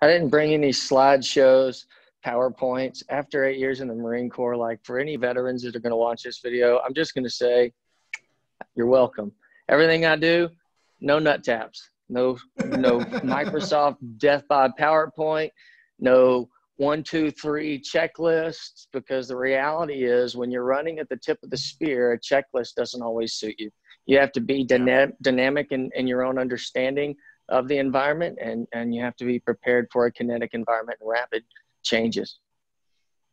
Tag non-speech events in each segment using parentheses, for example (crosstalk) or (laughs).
I didn't bring any slideshows, PowerPoints. After eight years in the Marine Corps, like for any veterans that are going to watch this video, I'm just going to say, you're welcome. Everything I do, no nut taps, no no (laughs) Microsoft death by PowerPoint, no one, two, three checklists, because the reality is when you're running at the tip of the spear, a checklist doesn't always suit you. You have to be dyna- dynamic in, in your own understanding of the environment, and, and you have to be prepared for a kinetic environment and rapid changes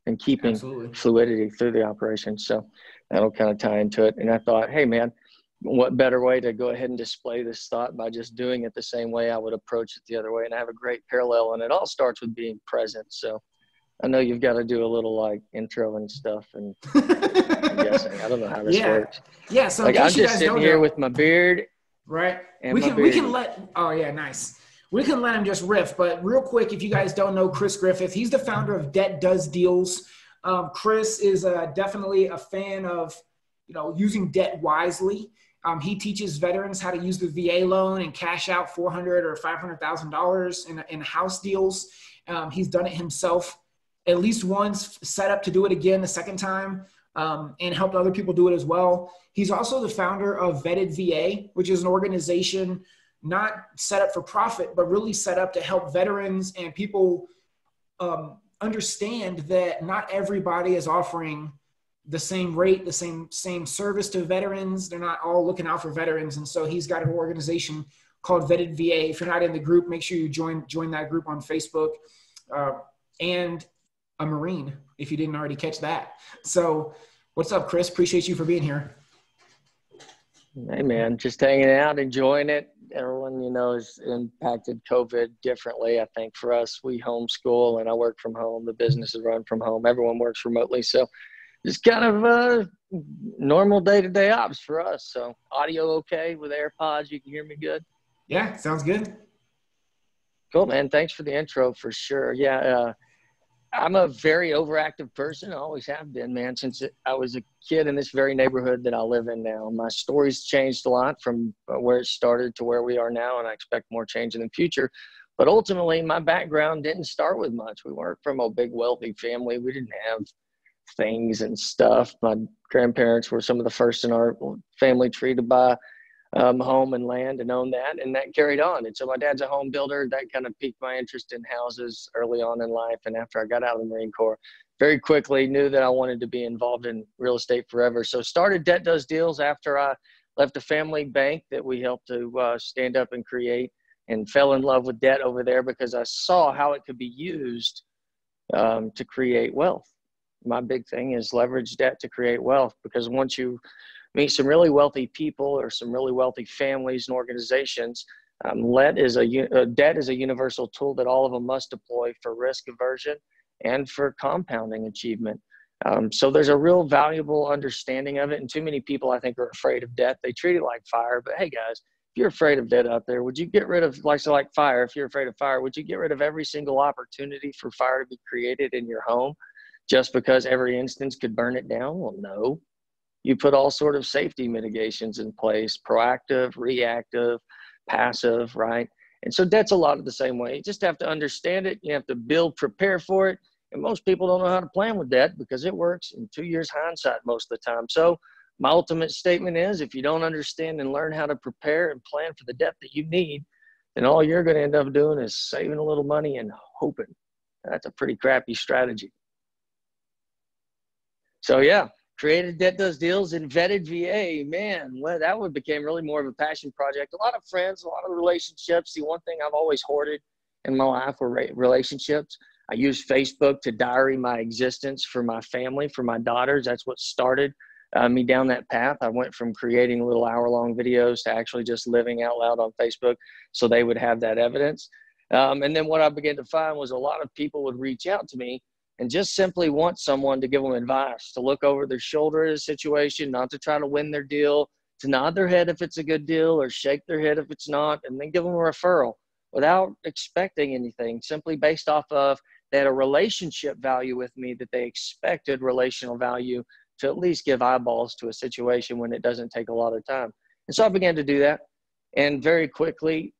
and keeping Absolutely. fluidity through the operation. So that'll kind of tie into it. And I thought, hey, man, what better way to go ahead and display this thought by just doing it the same way I would approach it the other way. And I have a great parallel, and it all starts with being present. So I know you've got to do a little like intro and stuff, and (laughs) I'm guessing I don't know how this yeah. works. Yeah, so like I'm just sitting here with my beard, right? we can we can let. Oh yeah, nice. We can let him just riff, but real quick, if you guys don't know Chris Griffith, he's the founder of Debt Does Deals. Um, Chris is uh, definitely a fan of you know using debt wisely um, he teaches veterans how to use the VA loan and cash out four hundred or five hundred thousand dollars in in house deals. Um, he's done it himself at least once, set up to do it again the second time, um, and helped other people do it as well. He's also the founder of Vetted VA, which is an organization not set up for profit, but really set up to help veterans and people um, understand that not everybody is offering the same rate, the same same service to veterans. They're not all looking out for veterans, and so he's got an organization called Vetted VA. If you're not in the group, make sure you join join that group on Facebook. Uh, and a Marine, if you didn't already catch that. So, what's up, Chris? Appreciate you for being here. Hey, man, just hanging out, enjoying it. Everyone, you know, has impacted COVID differently. I think for us, we homeschool and I work from home. The business is run from home. Everyone works remotely. So, just kind of uh, normal day to day ops for us. So audio okay with AirPods? You can hear me good? Yeah, sounds good. Cool, man. Thanks for the intro for sure. Yeah, uh, I'm a very overactive person. I always have been, man, since I was a kid in this very neighborhood that I live in now. My story's changed a lot from uh, where it started to where we are now, and I expect more change in the future. But ultimately, my background didn't start with much. We weren't from a big, wealthy family. We didn't have things and stuff. My grandparents were some of the first in our family tree to buy um, home and land and own that, and that carried on. And so my dad's a home builder. That kind of piqued my interest in houses early on in life. And after I got out of the Marine Corps, very quickly knew that I wanted to be involved in real estate forever. So started Debt Does Deals after I left a family bank that we helped to uh, stand up and create and fell in love with debt over there because I saw how it could be used um, to create wealth my big thing is leverage debt to create wealth because once you meet some really wealthy people or some really wealthy families and organizations, um, let is a uh, debt is a universal tool that all of them must deploy for risk aversion and for compounding achievement. Um, so there's a real valuable understanding of it, and too many people I think are afraid of debt. They treat it like fire, but hey guys, if you're afraid of debt out there, would you get rid of like so like fire? If you're afraid of fire, would you get rid of every single opportunity for fire to be created in your home? just because every instance could burn it down? Well, no. You put all sort of safety mitigations in place, proactive, reactive, passive, right? And so debt's a lot of the same way. You just have to understand it. You have to build, prepare for it. And most people don't know how to plan with debt because it works in two years hindsight most of the time. So my ultimate statement is if you don't understand and learn how to prepare and plan for the debt that you need, then all you're going to end up doing is saving a little money and hoping. That's a pretty crappy strategy. So yeah, created debt does deals and vetted VA. Man, well, that one became really more of a passion project. A lot of friends, a lot of relationships. The one thing I've always hoarded in my life were relationships. I used Facebook to diary my existence for my family, for my daughters. That's what started uh, me down that path. I went from creating little hour long videos to actually just living out loud on Facebook so they would have that evidence. Um, and then what I began to find was a lot of people would reach out to me and just simply want someone to give them advice, to look over their shoulder at a situation, not to try to win their deal, to nod their head if it's a good deal or shake their head if it's not, and then give them a referral without expecting anything, simply based off of they had a relationship value with me that they expected relational value to at least give eyeballs to a situation when it doesn't take a lot of time. And so I began to do that. And very quickly,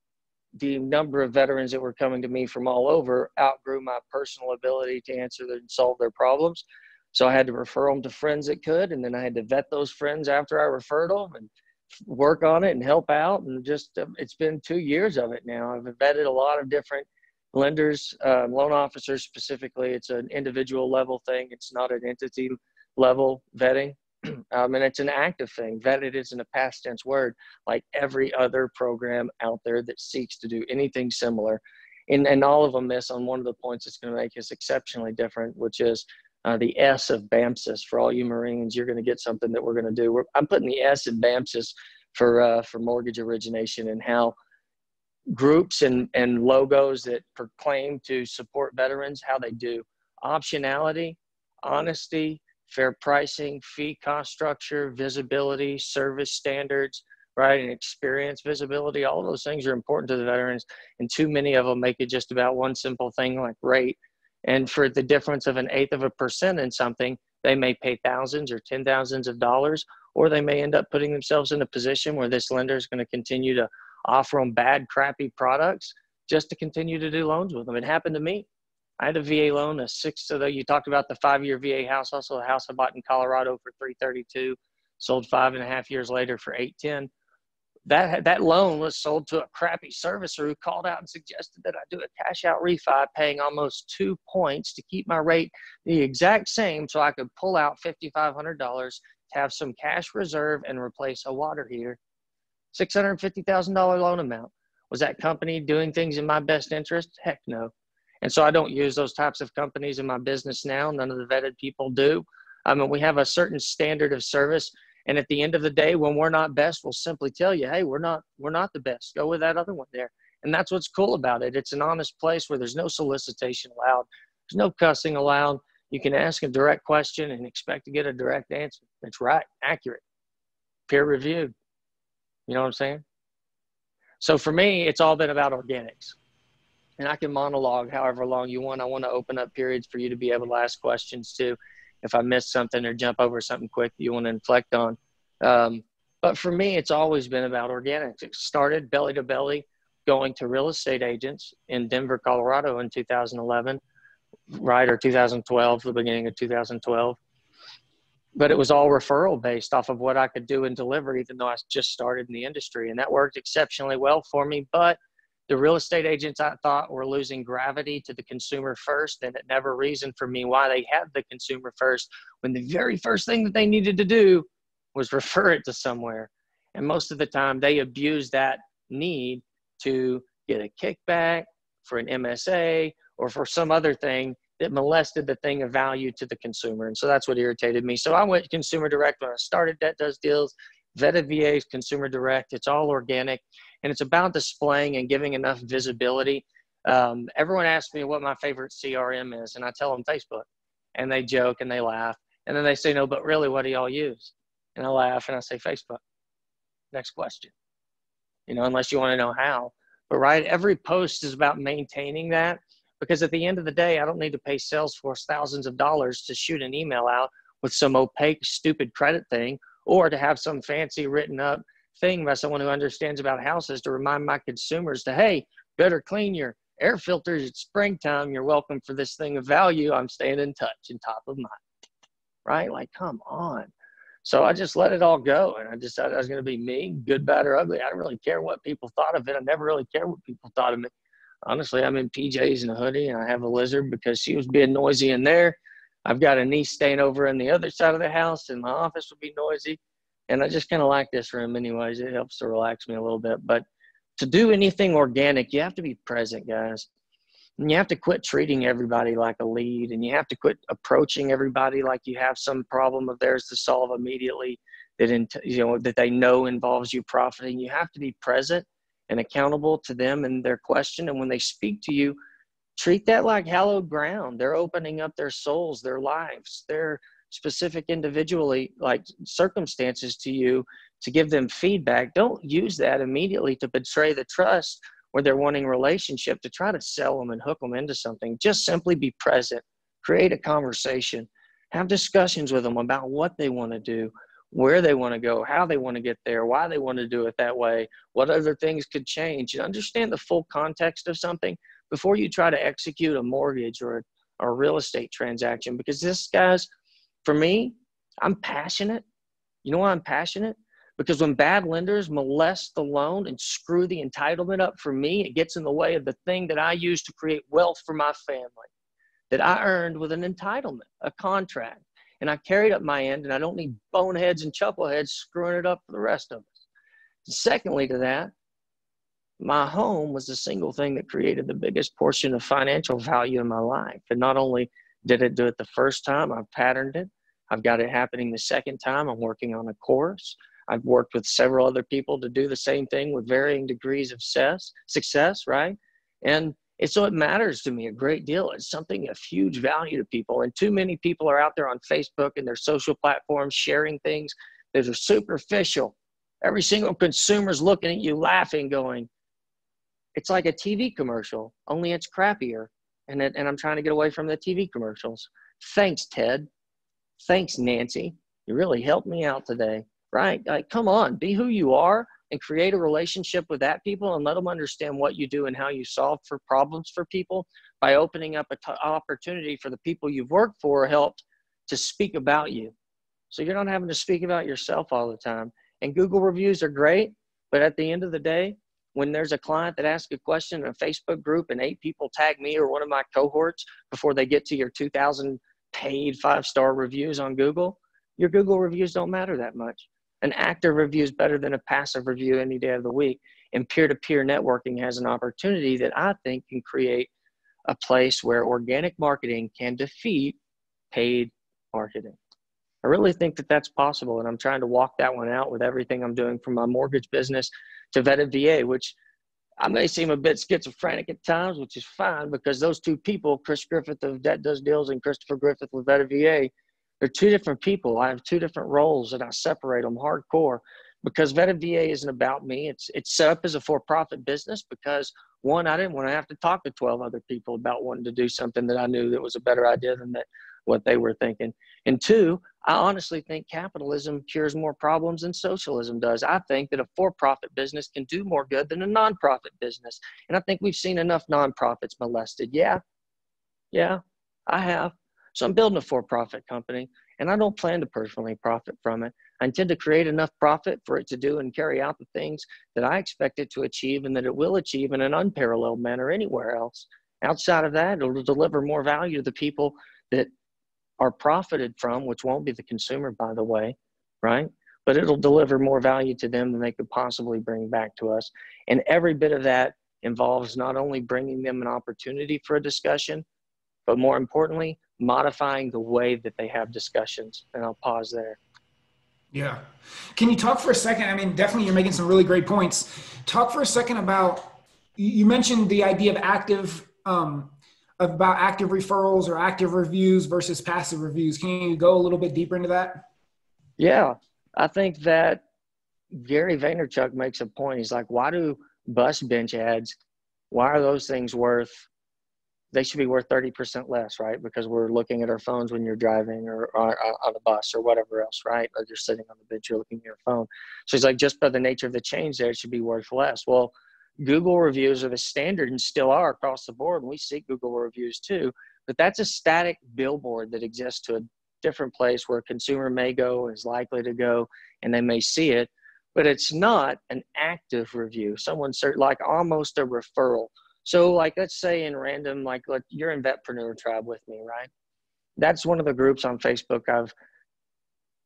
the number of veterans that were coming to me from all over outgrew my personal ability to answer and solve their problems. So I had to refer them to friends that could, and then I had to vet those friends after I referred them and work on it and help out. And just uh, it's been two years of it now. I've vetted a lot of different lenders, um, loan officers specifically. It's an individual level thing. It's not an entity level vetting. Um, and it's an active thing. Vetted isn't a past tense word, like every other program out there that seeks to do anything similar. And, and all of them miss on one of the points that's going to make us exceptionally different, which is uh, the S of BAMCIS. For all you Marines, you're going to get something that we're going to do. We're, I'm putting the S in BAMCIS for uh, for mortgage origination and how groups and, and logos that proclaim to support veterans, how they do optionality, honesty, fair pricing, fee cost structure, visibility, service standards, right, and experience visibility. All those things are important to the veterans, and too many of them make it just about one simple thing like rate. And for the difference of an eighth of a percent in something, they may pay thousands or ten thousands of dollars, or they may end up putting themselves in a position where this lender is going to continue to offer them bad, crappy products just to continue to do loans with them. It happened to me. I had a VA loan, a six. So you talked about the five-year VA house, also a house I bought in Colorado for 332, sold five and a half years later for 810. That that loan was sold to a crappy servicer who called out and suggested that I do a cash out refi, paying almost two points to keep my rate the exact same, so I could pull out $5,500 to have some cash reserve and replace a water heater. $650,000 loan amount. Was that company doing things in my best interest? Heck no. And so I don't use those types of companies in my business now. None of the vetted people do. I mean, we have a certain standard of service. And at the end of the day, when we're not best, we'll simply tell you, hey, we're not, we're not the best. Go with that other one there. And that's what's cool about it. It's an honest place where there's no solicitation allowed. There's no cussing allowed. You can ask a direct question and expect to get a direct answer. That's right, accurate, peer reviewed. You know what I'm saying? So for me, it's all been about organics and I can monologue however long you want. I want to open up periods for you to be able to ask questions too. If I miss something or jump over something quick you want to inflect on. Um, but for me, it's always been about organics. It started belly to belly, going to real estate agents in Denver, Colorado in 2011, right, or 2012, the beginning of 2012. But it was all referral based off of what I could do and deliver, even though I just started in the industry. And that worked exceptionally well for me. But the real estate agents I thought were losing gravity to the consumer first, and it never reasoned for me why they had the consumer first when the very first thing that they needed to do was (laughs) refer it to somewhere. And most of the time, they abuse that need to get a kickback for an MSA or for some other thing that molested the thing of value to the consumer. And so that's what irritated me. So I went consumer direct when I started Debt Does Deals. Vetted VAs, consumer direct. It's all organic and it's about displaying and giving enough visibility. Um, everyone asks me what my favorite CRM is, and I tell them Facebook, and they joke and they laugh, and then they say, "No, but really, what do y'all use?" And I laugh and I say, "Facebook." Next question. You know, unless you want to know how. But right, every post is about maintaining that because at the end of the day, I don't need to pay Salesforce thousands of dollars to shoot an email out with some opaque, stupid credit thing, or to have some fancy written up thing by someone who understands about houses to remind my consumers to, hey, better clean your air filters at springtime. You're welcome for this thing of value. I'm staying in touch and top of mind. Right? Like, come on. So I just let it all go. And I decided I was going to be me, good, bad, or ugly. I didn't really care what people thought of it. I never really cared what people thought of me. Honestly, I'm in PJs and a hoodie, and I have a lizard because she was being noisy in there. I've got a niece staying over in the other side of the house, and my office would be noisy and I just kind of like this room, anyways. It helps to relax me a little bit. But to do anything organic, you have to be present, guys. And you have to quit treating everybody like a lead, and you have to quit approaching everybody like you have some problem of theirs to solve immediately that in, you know that they know involves you profiting. You have to be present and accountable to them and their question. And when they speak to you, treat that like hallowed ground. They're opening up their souls, their lives, their specific individually like circumstances to you to give them feedback don't use that immediately to betray the trust or they're wanting relationship to try to sell them and hook them into something. Just simply be present. Create a conversation. Have discussions with them about what they want to do where they want to go, how they want to get there, why they want to do it that way, what other things could change, and understand the full context of something before you try to execute a mortgage or a, or a real estate transaction. Because this, guys, for me, I'm passionate. You know why I'm passionate? Because when bad lenders molest the loan and screw the entitlement up for me, it gets in the way of the thing that I use to create wealth for my family that I earned with an entitlement, a contract. And I carried up my end, and I don't need boneheads and chuckleheads screwing it up for the rest of us. Secondly, to that, my home was the single thing that created the biggest portion of financial value in my life. And not only did it do it the first time, I've patterned it. I've got it happening the second time. I'm working on a course. I've worked with several other people to do the same thing with varying degrees of success, success right? And and so it matters to me a great deal. It's something of huge value to people. And too many people are out there on Facebook and their social platforms sharing things that are superficial. Every single consumer's looking at you laughing, going, it's like a TV commercial, only it's crappier. And, it, and I'm trying to get away from the TV commercials. Thanks, Ted. Thanks, Nancy. You really helped me out today, right? Like, come on, be who you are and create a relationship with that people and let them understand what you do and how you solve for problems for people by opening up an opportunity for the people you've worked for helped to speak about you. So you're not having to speak about yourself all the time. And Google reviews are great, but at the end of the day, when there's a client that asks a question in a Facebook group and eight people tag me or one of my cohorts before they get to your 2,000 paid five star reviews on Google, your Google reviews don't matter that much. An active review is better than a passive review any day of the week. And peer to peer networking has an opportunity that I think can create a place where organic marketing can defeat paid marketing. I really think that that's possible. And I'm trying to walk that one out with everything I'm doing from my mortgage business to vetted VA, which I may seem a bit schizophrenic at times, which is fine because those two people, Chris Griffith of Debt Does Deals and Christopher Griffith with Vetted VA, they're two different people. I have two different roles and I separate them hardcore because Vetted VA isn't about me. It's it's set up as a for-profit business because one, I didn't want to have to talk to 12 other people about wanting to do something that I knew that was a better idea than that what they were thinking. And two, I honestly think capitalism cures more problems than socialism does. I think that a for-profit business can do more good than a nonprofit business. And I think we've seen enough nonprofits molested. Yeah. Yeah, I have. So I'm building a for profit company and I don't plan to personally profit from it. I intend to create enough profit for it to do and carry out the things that I expect it to achieve and that it will achieve in an unparalleled manner anywhere else. Outside of that, it'll deliver more value to the people that are profited from, which won't be the consumer, by the way, right? But it'll deliver more value to them than they could possibly bring back to us. And every bit of that involves not only bringing them an opportunity for a discussion, but more importantly, modifying the way that they have discussions. And I'll pause there. Yeah. Can you talk for a second? I mean, definitely you're making some really great points. Talk for a second about you mentioned the idea of active um, about active referrals or active reviews versus passive reviews. Can you go a little bit deeper into that? Yeah. I think that Gary Vaynerchuk makes a point. He's like, why do bus bench ads, why are those things worth they should be worth 30% less, right? Because we're looking at our phones when you're driving or, or, on a bus or whatever else, right? Or you're sitting on the bench, you're looking at your phone. So it's like, just by the nature of the change there, it should be worth less. Well, Google reviews are the standard and still are across the board. And we see Google reviews too, but that's a static billboard that exists to a different place where a consumer may go, is likely to go, and they may see it, but it's not an active review. Someone like almost a referral so, like, let's say in random, like, let, you're in Vetpreneur Tribe with me, right? That's one of the groups on Facebook I've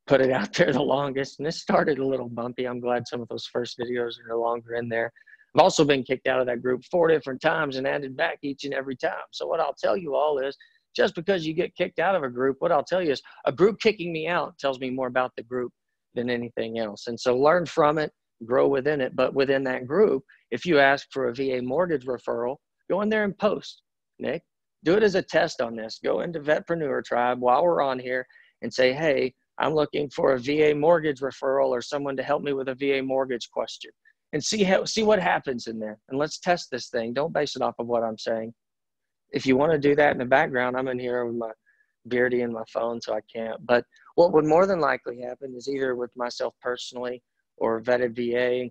put it out there the longest. And this started a little bumpy. I'm glad some of those first videos are no longer in there. I've also been kicked out of that group four different times and added back each and every time. So, what I'll tell you all is just because you get kicked out of a group, what I'll tell you is a group kicking me out tells me more about the group than anything else. And so, learn from it, grow within it. But within that group, if you ask for a VA mortgage referral, go in there and post, Nick. Do it as a test on this. Go into Vetpreneur Tribe while we're on here and say, hey, I'm looking for a VA mortgage referral or someone to help me with a VA mortgage question and see how see what happens in there. And let's test this thing. Don't base it off of what I'm saying. If you want to do that in the background, I'm in here with my beardy and my phone, so I can't. But what would more than likely happen is either with myself personally or vetted VA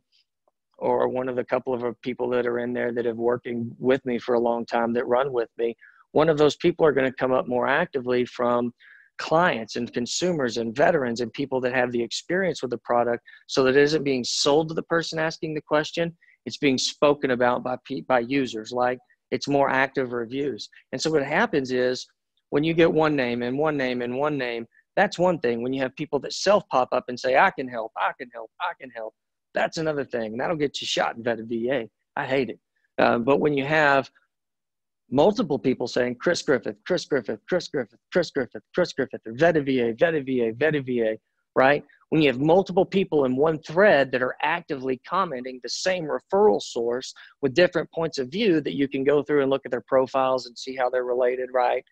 or one of the couple of people that are in there that have working with me for a long time that run with me one of those people are going to come up more actively from clients and consumers and veterans and people that have the experience with the product so that it isn't being sold to the person asking the question. It's being spoken about by by users like it's more active reviews. And so what happens is when you get one name and one name and one name that's one thing. When you have people that self pop up and say i can help i can help i can help that's another thing. And that'll get you shot in vetted va i hate it. Uh, but when you have multiple people saying Chris Griffith, Chris Griffith, Chris Griffith, Chris Griffith, Chris Griffith, vetted VA, vetted VA, right? When you have multiple people in one thread that are actively commenting the same referral source with different points of view that you can go through and look at their profiles and see how they're related, right?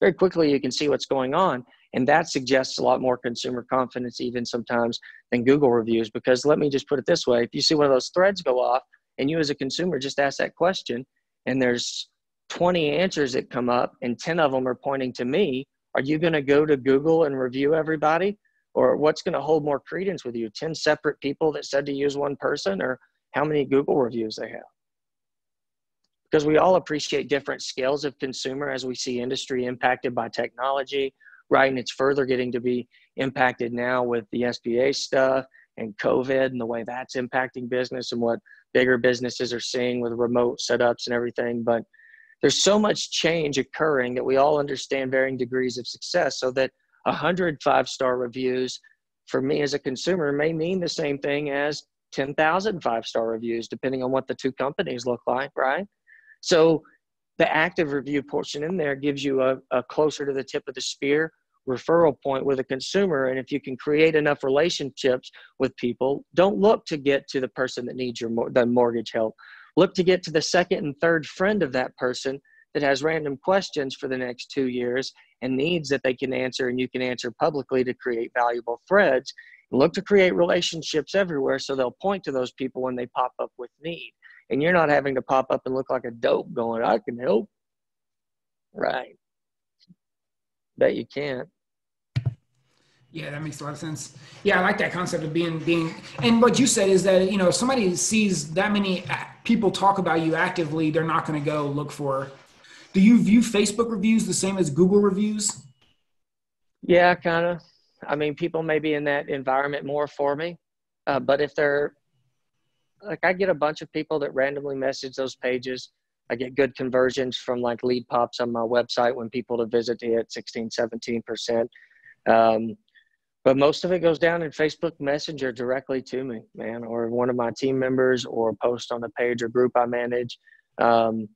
Very quickly, you can see what's going on. And that suggests a lot more consumer confidence, even sometimes, than Google reviews. Because let me just put it this way if you see one of those threads go off and you as a consumer just ask that question, and there's 20 answers that come up and 10 of them are pointing to me, are you going to go to Google and review everybody? Or what's going to hold more credence with you? 10 separate people that said to use one person, or how many Google reviews they have? Because we all appreciate different scales of consumer as we see industry impacted by technology, right? And it's further getting to be impacted now with the SBA stuff and COVID and the way that's impacting business and what bigger businesses are seeing with remote setups and everything. But there's so much change occurring that we all understand varying degrees of success so that 100 five star reviews for me as a consumer may mean the same thing as 10,000 five star reviews, depending on what the two companies look like, right? So the active review portion in there gives you a, a closer to the tip of the spear referral point with a consumer. And if you can create enough relationships with people, don't look to get to the person that needs your the mortgage help. Look to get to the second and third friend of that person that has random questions for the next two years and needs that they can answer and you can answer publicly to create valuable threads. Look to create relationships everywhere so they'll point to those people when they pop up with need. And you're not having to pop up and look like a dope going, I can help. Right. Bet you can't. Yeah, that makes a lot of sense. Yeah, I like that concept of being being. And what you said is that you know if somebody sees that many people talk about you actively, they're not going to go look for. Do you view Facebook reviews the same as Google reviews? Yeah, kind of. I mean, people may be in that environment more for me, uh, but if they're like, I get a bunch of people that randomly message those pages. I get good conversions from like lead pops on my website when people to visit to hit 16, 17%. Um, but most of it goes down in Facebook Messenger directly to me, man, or one of my team members, or post on a page or group I manage. Um,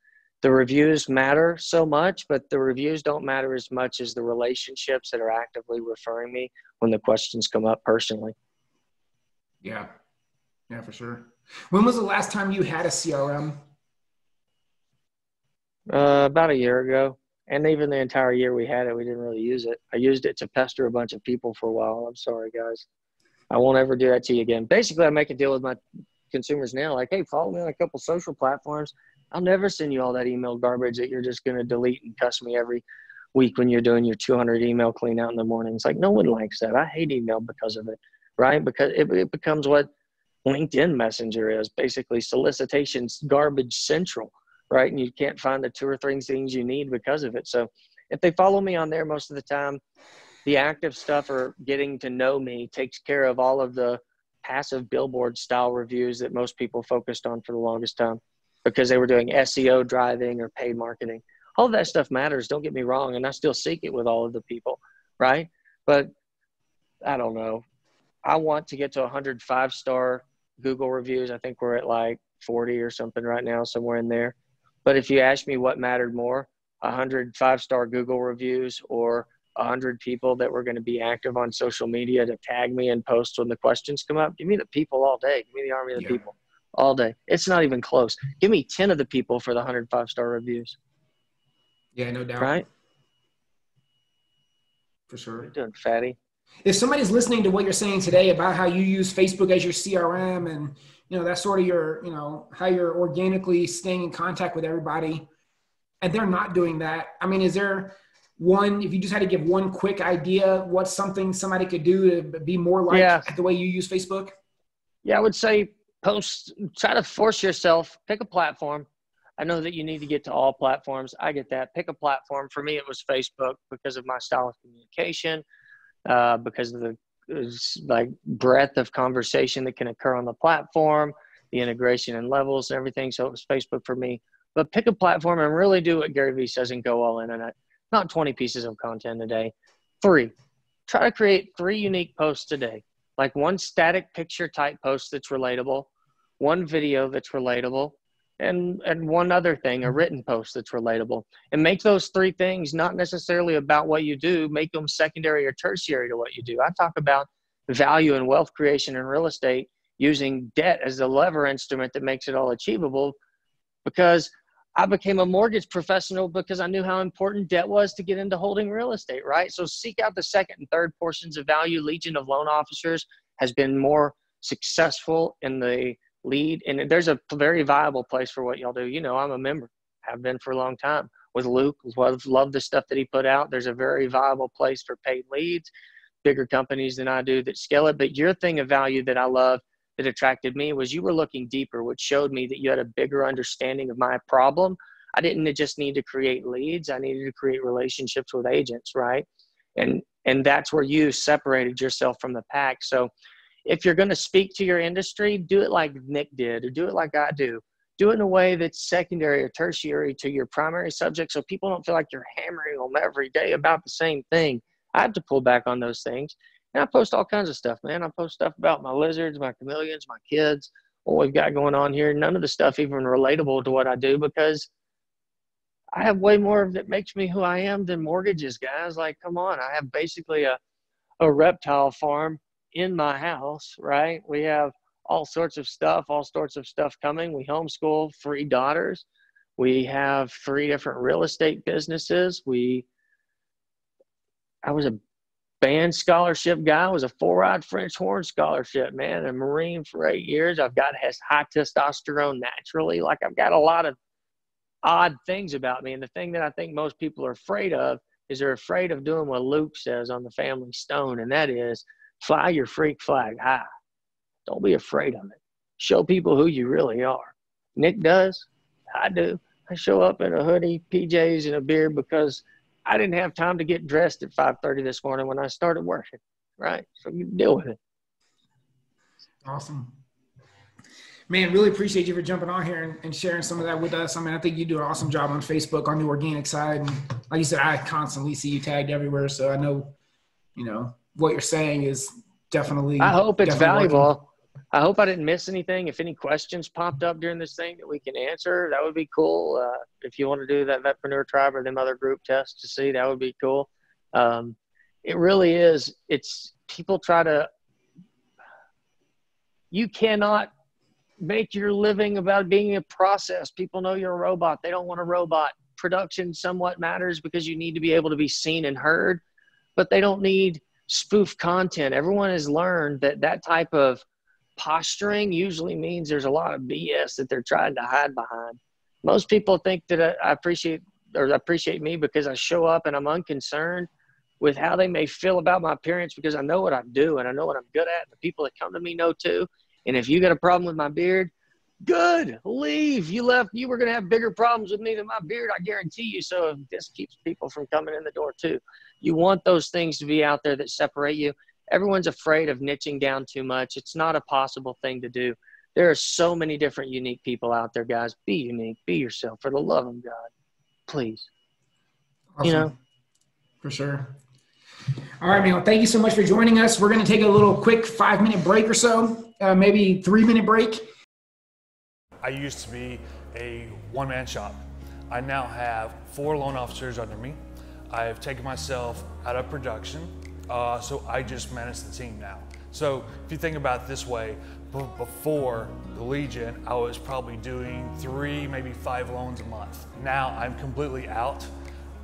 the reviews matter so much, but the reviews don't matter as much as the relationships that are actively referring me when the questions come up personally. Yeah, yeah, for sure. When was the last time you had a CRM? Uh, about a year ago and even the entire year we had it, we didn't really use it. I used it to pester a bunch of people for a while. I'm sorry, guys. I won't ever do that to you again. Basically, I make a deal with my consumers now, like, hey, follow me on a couple social platforms. I'll never send you all that email garbage that you're just going to delete and cuss me every week when you're doing your 200 email clean out in the morning. It's like no one likes that. I hate email because of it, right? Because it, it becomes what LinkedIn Messenger is basically solicitations garbage central right? And you can't find the two or three things you need because of it. So if they follow me on there most of the time, the active stuff or getting to know me takes care of all of the passive billboard style reviews that most people focused on for the longest time because they were doing SEO driving or paid marketing. All that stuff matters, don't get me wrong, and I still seek it with all of the people, right? But I don't know. I want to get to 105 star Google reviews. I think we're at like 40 or something right now, somewhere in there. But if you ask me what mattered more, 100 five star Google reviews or 100 people that were going to be active on social media to tag me and post when the questions come up, give me the people all day. Give me the army of the yeah. people all day. It's not even close. Give me 10 of the people for the 100 five star reviews. Yeah, no doubt. Right? For sure. You're doing fatty. If somebody's listening to what you're saying today about how you use Facebook as your CRM and you know that's sort of your you know how you're organically staying in contact with everybody and they're not doing that i mean is there one, if you just had to give one quick idea, what's something somebody could do to be more like yeah. the way you use Facebook? Yeah, I would say post, try to force yourself, pick a platform. I know that you need to get to all platforms. I get that. Pick a platform. For me, it was Facebook because of my style of communication, uh, because of the like breadth of conversation that can occur on the platform, the integration and levels and everything. So it was Facebook for me. But pick a platform and really do what Gary Vee says and go all in on it. Not 20 pieces of content a day. Three, try to create three unique posts a day. Like one static picture type post that's relatable, one video that's relatable, and and one other thing, a mm-hmm. written post that's relatable. And make those three things not necessarily about what you do, make them secondary or tertiary to what you do. I talk about value and wealth creation in real estate using debt as the lever instrument that makes it all achievable because I became a mortgage professional because I knew how important debt was to get into holding real estate, right? So seek out the second and third portions of value. Legion of Loan Officers has been more successful in the lead, and there's a very viable place for what y'all do. You know, I'm a member, have been for a long time with Luke. Love, love the stuff that he put out. There's a very viable place for paid leads, bigger companies than I do that scale it. But your thing of value that I love that attracted me was you were looking deeper, which showed me that you had a bigger understanding of my problem. I didn't just need to create leads, I needed to create relationships with agents, right? And and that's where you separated yourself from the pack. So if you're going to speak to your industry, do it like Nick did or do it like I do. Do it in a way that's secondary or tertiary to your primary subject so people don't feel like you're hammering them every day about the same thing. I have to pull back on those things. And I post all kinds of stuff, man. I post stuff about my lizards, my chameleons, my kids, what we've got going on here. None of the stuff even relatable to what I do because I have way more that makes me who I am than mortgages, guys. Like, come on. I have basically a, a reptile farm in my house, right? We have all sorts of stuff, all sorts of stuff coming. We homeschool three daughters. We have three different real estate businesses. We I was a band scholarship guy. I was a four-eyed French horn scholarship, man. A Marine for eight years. I've got has high testosterone naturally. Like I've got a lot of odd things about me. And the thing that I think most people are afraid of is they're afraid of doing what Luke says on the family stone, and that is fly your freak flag high. Don't be afraid of it. Show people who you really are. Nick does. I do. I show up in a hoodie, PJs, and a beard because – I didn't have time to get dressed at 5:30 this morning when I started working. Right, so you deal with it. Awesome, man. Really appreciate you for jumping on here and, and, sharing some of that with us. I mean, I think you do an awesome job on Facebook on the organic side, and like you said, I constantly see you tagged everywhere, so I know, you know, what you're saying is definitely. I hope it's valuable. Working. I hope I didn't miss anything. If any questions popped up during this thing that we can answer, that would be cool. Uh, if you want to do that Vetpreneur Tribe or them other group tests to see, that would be cool. Um, it really is. It's people try to. You cannot make your living about being a process. People know you're a robot. They don't want a robot. Production somewhat matters because you need to be able to be seen and heard, but they don't need spoof content. Everyone has learned that that type of posturing usually means there's a lot of BS that they're trying to hide behind. Most people think that I appreciate or appreciate me because I show up and I'm unconcerned with how they may feel about my appearance because I know what I do and I know what I'm good at. The people that come to me know too. And if you got a problem with my beard, good, leave. You left, you were going to have bigger problems with me than my beard, I guarantee you. So this keeps people from coming in the door too. You want those things to be out there that separate you everyone's afraid of niching down too much. It's not a possible thing to do. There are so many different unique people out there, guys. Be unique, be yourself for the love of God. Please. Awesome. You know? For sure. All right, man. Well, thank you so much for joining us. We're going to take a little quick five minute break or so, uh, maybe three minute break. I used to be a one man shop. I now have four loan officers under me. I have taken myself out of production uh, so I just manage the team now. So if you think about it this way, before the Legion, I was probably doing three, maybe five loans a month. Now I'm completely out.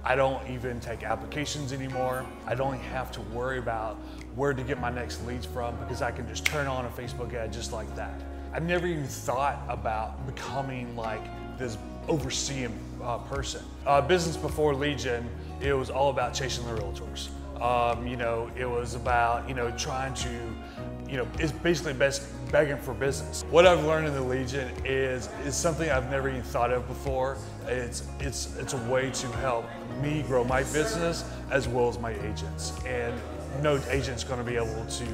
I don't even take applications anymore. I don't have to worry about where to get my next leads from because I can just turn on a Facebook ad just like that. I never even thought about becoming like this overseeing uh, person. Uh, business before Legion, it was all about chasing the realtors. Um, you know, it was about, you know, trying to, you know, it's basically best begging for business. What I've learned in the Legion is is something I've never even thought of before. It's it's it's a way to help me grow my business as well as my agents. And no agent's going to be able to,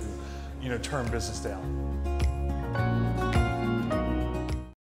you know, turn business down.